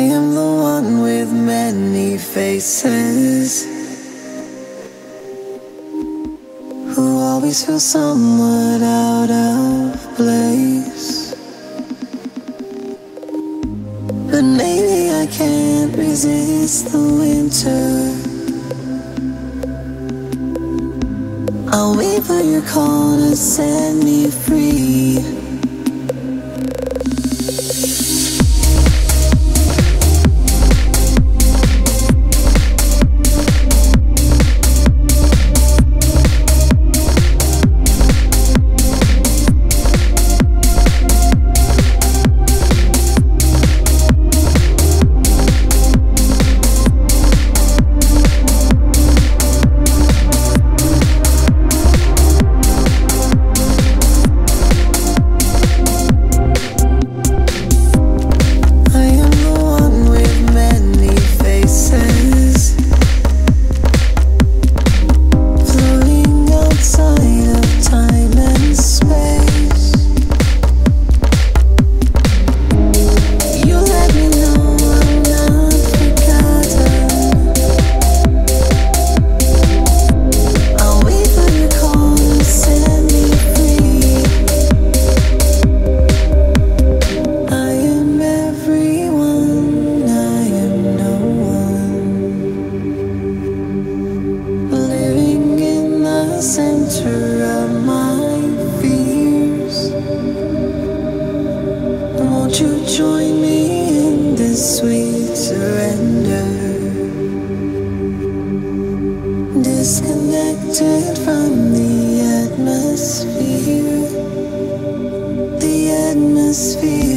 I am the one with many faces. Who always feels somewhat out of place. But maybe I can't resist the winter. I'll wait for your call to set me free disconnected from the atmosphere. The atmosphere.